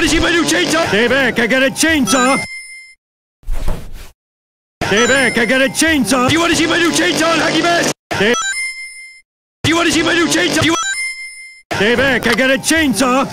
What is he, my new chainsaw? Stay back, I got a chainsaw! Stay back, I got a chainsaw! You want to see my new chainsaw, Hockey Mask? Stay, you want to see my new chainsaw? You stay back, I got a chainsaw!